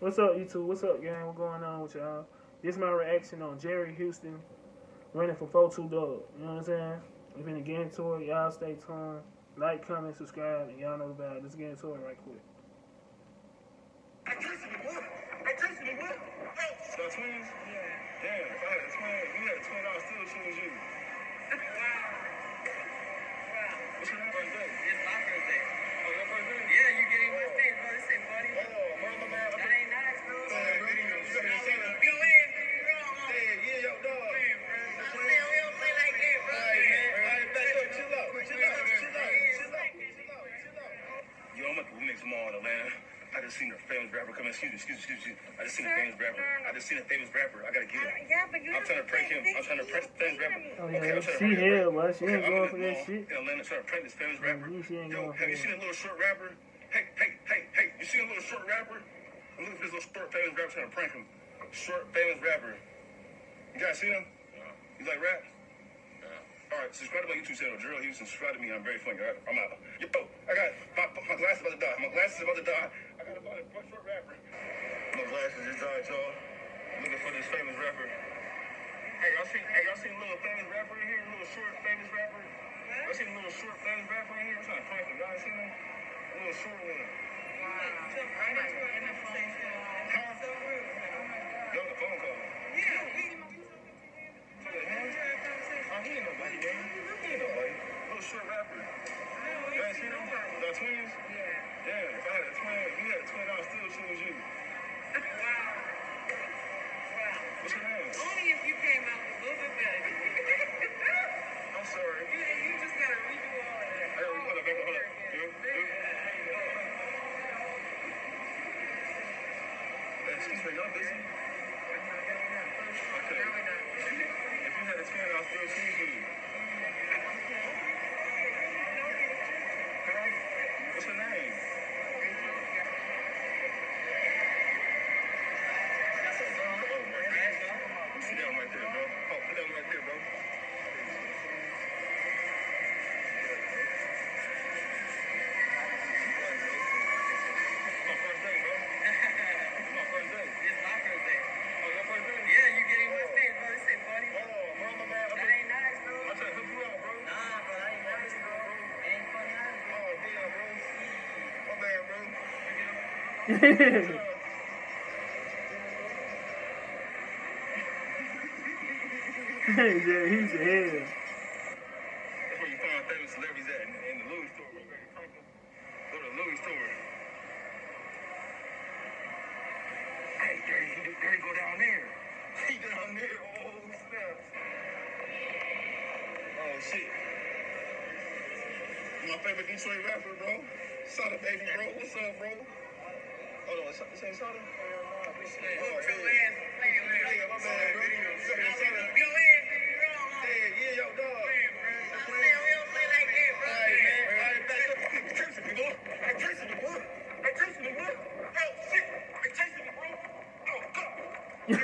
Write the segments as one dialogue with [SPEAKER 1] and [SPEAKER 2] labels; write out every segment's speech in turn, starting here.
[SPEAKER 1] What's up, YouTube? What's up, gang? What's going on with y'all? This is my reaction on Jerry Houston running for 4-2 Dugg. You know what I'm saying? We're gonna get into it. Y'all stay tuned. Like, comment, subscribe, and y'all know about it. Let's get into it right quick.
[SPEAKER 2] I just seen a famous rapper come in. Excuse me, excuse me, excuse me. I just seen a famous rapper. I just seen a famous rapper. I gotta get him.
[SPEAKER 3] Yeah, but you
[SPEAKER 2] I'm trying to prank him. I'm trying to prank this famous rapper.
[SPEAKER 1] Oh,
[SPEAKER 2] Okay,
[SPEAKER 1] yeah,
[SPEAKER 2] I'm trying to
[SPEAKER 1] she
[SPEAKER 2] prank this
[SPEAKER 1] here,
[SPEAKER 2] rapper.
[SPEAKER 1] but she ain't
[SPEAKER 2] Okay, I'm
[SPEAKER 1] going
[SPEAKER 2] in
[SPEAKER 1] for
[SPEAKER 2] the
[SPEAKER 1] that
[SPEAKER 2] mall
[SPEAKER 1] shit.
[SPEAKER 2] In Atlanta, trying to prank this famous rapper.
[SPEAKER 1] you she ain't
[SPEAKER 2] Yo,
[SPEAKER 1] going for
[SPEAKER 2] have you seen a little short rapper? Hey, hey, hey, hey, you seen a little short rapper? I'm looking for this little short famous rapper trying to prank him. Short famous rapper. You guys see him? You like rap? All right, subscribe to my YouTube channel, Gerald Houston. Subscribe to me. I'm very funny. all right? I'm out. Yo, I got my, my glasses about to die. My glasses about to die. I got to buy short rapper. My glasses just died, y'all. Looking for this famous rapper. Hey, y'all seen? Hey, y'all seen a little famous rapper in here? A little short famous rapper? Y'all seen a little short famous rapper in here? I'm trying to prank him. Y'all seen him? A little short one. Yo, the phone call. Oh, he ain't nobody, man. He ain't nobody. Little short rapper. You ain't seen him? The twins? Yeah, if I had a twin, you had a twin, I would still choose you. What's your name?
[SPEAKER 3] Only if you came out a little bit better.
[SPEAKER 2] I'm sorry.
[SPEAKER 3] You, you just gotta redo all that.
[SPEAKER 2] Hey, hold up, hold up. Excuse me, y'all busy? Okay. If you had a twin, I'll still choose you. What's your name?
[SPEAKER 3] Yeah,
[SPEAKER 1] he's here.
[SPEAKER 2] That's where you find famous celebrities at, in, the Louis store. Go to the Louis store. Hey, there he, there he go down there. He down there. Oh, snap. Oh, shit. My favorite Detroit rapper, bro. Sada Baby, bro. What's up, bro? Hold on? Oh, say
[SPEAKER 3] like.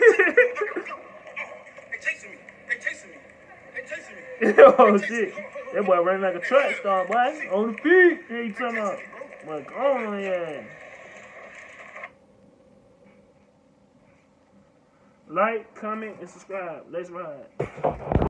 [SPEAKER 2] Oh, shit. Oh. Oh,
[SPEAKER 1] oh. That boy running like a track star, boy. On the feet. Hey, you talking about? Come on, yeah. Like, comment, and subscribe. Let's ride.